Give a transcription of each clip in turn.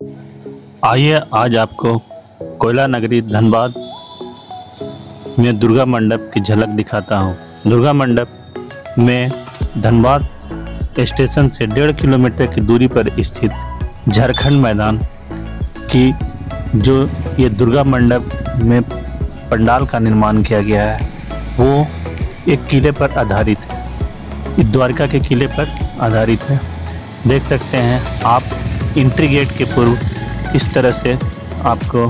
आइए, आज आपको कोयला नगरी धनबाद में दुर्गा मंडप की झलक दिखाता हूँ। दुर्गा मंडप में धनबाद स्टेशन से डेढ़ किलोमीटर की दूरी पर स्थित झारखंड मैदान की जो ये दुर्गा मंडप में पंडाल का निर्माण किया गया है, वो एक किले पर आधारित है। द्वारका के किले पर आधारित है। देख सकते हैं आप इंट्री गेट के पूर्व इस तरह से आपको,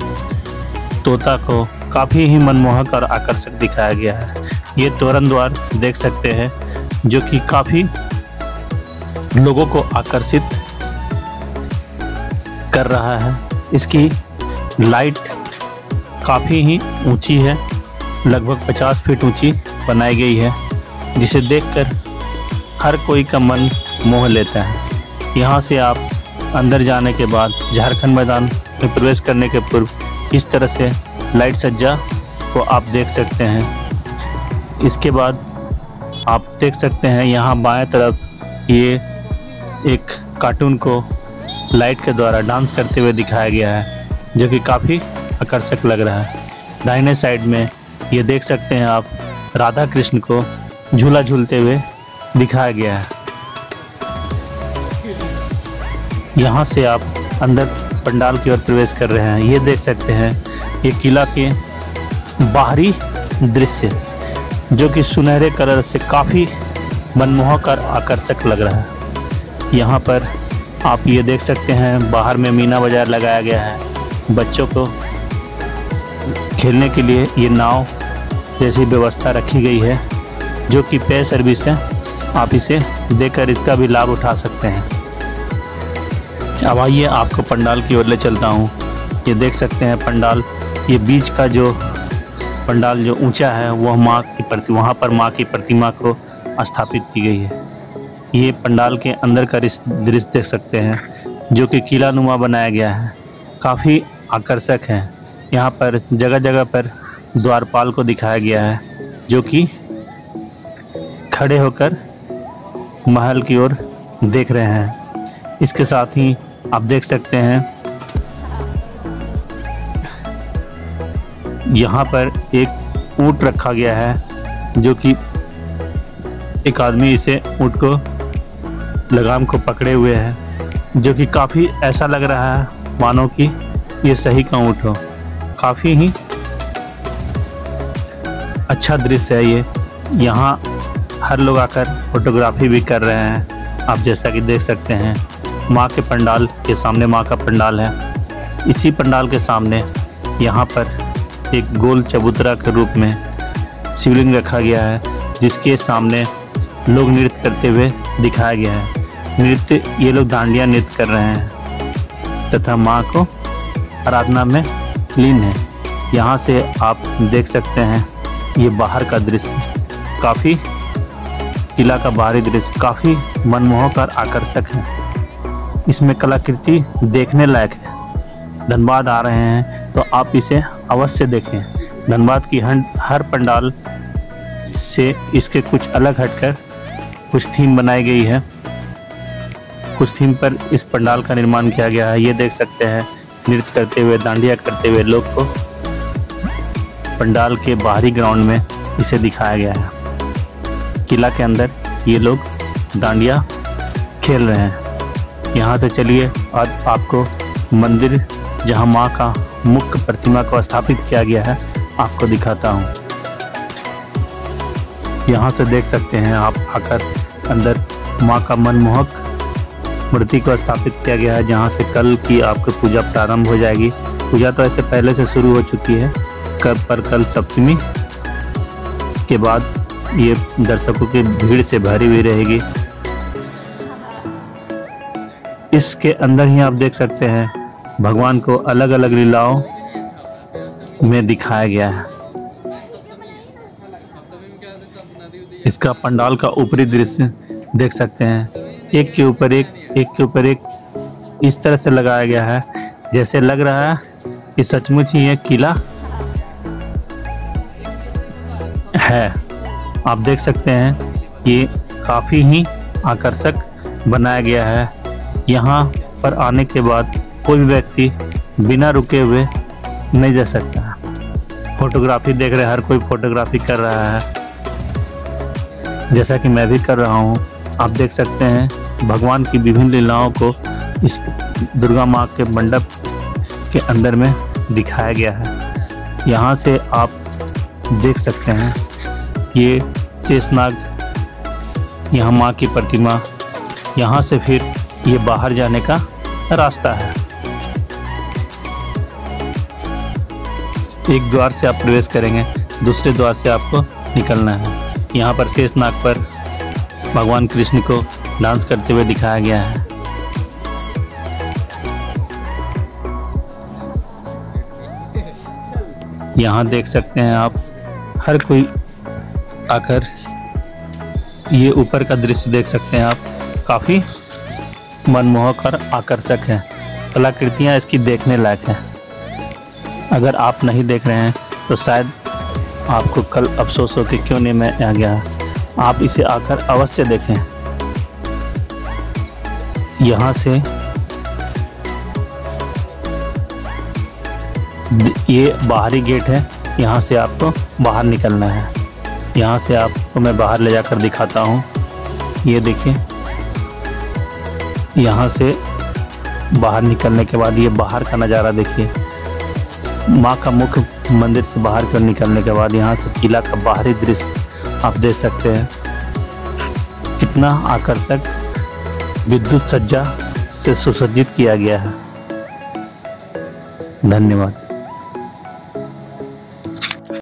तोता को काफ़ी ही मनमोहक और आकर्षक दिखाया गया है। ये तोरण द्वार देख सकते हैं, जो कि काफ़ी लोगों को आकर्षित कर रहा है। इसकी लाइट काफ़ी ही ऊँची है, लगभग 50 फीट ऊँची बनाई गई है, जिसे देखकर हर कोई का मन मोह लेता है। यहाँ से आप अंदर जाने के बाद झारखंड मैदान में प्रवेश करने के पूर्व इस तरह से लाइट सज्जा को आप देख सकते हैं। इसके बाद आप देख सकते हैं यहाँ बाएँ तरफ़ ये एक कार्टून को लाइट के द्वारा डांस करते हुए दिखाया गया है, जो कि काफ़ी आकर्षक लग रहा है। दाहिने साइड में ये देख सकते हैं आप राधा कृष्ण को झूला झूलते हुए दिखाया गया है। यहाँ से आप अंदर पंडाल की ओर प्रवेश कर रहे हैं, ये देख सकते हैं, ये किला के बाहरी दृश्य, जो कि सुनहरे कलर से काफ़ी मनमोहक और आकर्षक लग रहा है। यहाँ पर आप ये देख सकते हैं, बाहर में मीना बाज़ार लगाया गया है। बच्चों को खेलने के लिए ये नाव जैसी व्यवस्था रखी गई है, जो कि पे सर्विस है, आप इसे देकर इसका भी लाभ उठा सकते हैं। अब आइए आपको पंडाल की ओर ले चलता हूँ। ये देख सकते हैं पंडाल, ये बीच का जो पंडाल जो ऊँचा है, वह माँ की प्रति, वहाँ पर माँ की प्रतिमा को स्थापित की गई है। ये पंडाल के अंदर का दृश्य देख सकते हैं, जो कि किला नुमा बनाया गया है। काफ़ी आकर्षक है। यहाँ पर जगह जगह पर द्वारपाल को दिखाया गया है, जो कि खड़े होकर महल की ओर देख रहे हैं। इसके साथ ही आप देख सकते हैं। यहाँ पर एक ऊँट रखा गया है, जो कि एक आदमी इसे ऊँट को लगाम को पकड़े हुए है, जो कि काफ़ी ऐसा लग रहा है, मानो कि ये सही का ऊँट हो। काफ़ी ही अच्छा दृश्य है ये। यहाँ हर लोग आकर फोटोग्राफी भी कर रहे हैं, आप जैसा कि देख सकते हैं। माँ के पंडाल के सामने, माँ का पंडाल है। इसी पंडाल के सामने यहाँ पर एक गोल चबूतरा के रूप में शिवलिंग रखा गया है, जिसके सामने लोग नृत्य करते हुए दिखाया गया है। नृत्य, ये लोग डांडिया नृत्य कर रहे हैं, तथा माँ को आराधना में लीन है। यहाँ से आप देख सकते हैं, ये बाहर का दृश्य। काफ़ी किला का बाहरी दृश्य, काफ़ी मनमोहक और आकर्षक है। इसमें कलाकृति देखने लायक है। धनबाद आ रहे हैं तो आप इसे अवश्य देखें। धनबाद की हर पंडाल से इसके कुछ अलग हटकर कुछ थीम बनाई गई है। कुछ थीम पर इस पंडाल का निर्माण किया गया है। ये देख सकते हैं, नृत्य करते हुए डांडिया करते हुए लोग को पंडाल के बाहरी ग्राउंड में इसे दिखाया गया है। किला के अंदर ये लोग डांडिया खेल रहे हैं। यहाँ से चलिए। और आपको मंदिर, जहाँ माँ का मुख्य प्रतिमा को स्थापित किया गया है, आपको दिखाता हूँ। यहाँ से देख सकते हैं आप आकर अंदर माँ का मनमोहक मूर्ति को स्थापित किया गया है, जहाँ से कल की आपकी पूजा प्रारंभ हो जाएगी। पूजा तो ऐसे पहले से शुरू हो चुकी है। कब पर कल सप्तमी के बाद ये दर्शकों की भीड़ से भरी हुई रहेगी। इसके अंदर ही आप देख सकते हैं, भगवान को अलग अलग लीलाओं में दिखाया गया है। इसका पंडाल का ऊपरी दृश्य देख सकते हैं। एक के ऊपर एक एक के ऊपर एक इस तरह से लगाया गया है, जैसे लग रहा है कि सचमुच ही ये किला है। आप देख सकते हैं ये काफ़ी ही आकर्षक बनाया गया है। यहाँ पर आने के बाद कोई भी व्यक्ति बिना रुके हुए नहीं जा सकता। फोटोग्राफी देख रहे हर कोई फोटोग्राफी कर रहा है। जैसा कि मैं भी कर रहा हूँ, आप देख सकते हैं, भगवान की विभिन्न लीलाओं को इस दुर्गा माँ के मंडप के अंदर में दिखाया गया है। यहाँ से आप देख सकते हैं, ये शेषनाग, यहाँ माँ की प्रतिमा, यहाँ से फिर ये बाहर जाने का रास्ता है। एक द्वार से आप प्रवेश करेंगे, दूसरे द्वार से आपको निकलना है। यहाँ पर शेषनाग पर भगवान कृष्ण को डांस करते हुए दिखाया गया है। यहाँ देख सकते हैं आप, हर कोई आकर ये ऊपर का दृश्य देख सकते हैं आप। काफ़ी मनमोहक और आकर्षक है। कलाकृतियाँ इसकी देखने लायक हैं। अगर आप नहीं देख रहे हैं तो शायद आपको कल अफसोस हो कि क्यों नहीं मैं आ गया। आप इसे आकर अवश्य देखें। यहाँ से ये बाहरी गेट है। यहाँ से आपको बाहर निकलना है। यहाँ से आपको मैं बाहर ले जाकर दिखाता हूँ। ये देखिए। यहाँ से बाहर निकलने के बाद ये बाहर का नज़ारा देखिए। माँ का मुख्य मंदिर से बाहर कर निकलने के बाद यहाँ से किला का बाहरी दृश्य आप देख सकते हैं। कितना आकर्षक विद्युत सज्जा से सुसज्जित किया गया है। धन्यवाद।